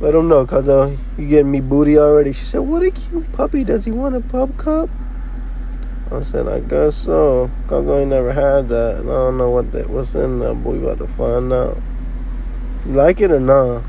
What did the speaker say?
Let him know, cuz uh, you getting me booty already. She said, What a cute puppy. Does he want a pup cup? I said, I guess so. Cuz I ain't never had that. And I don't know what that, what's in there, but we about to find out. You like it or not?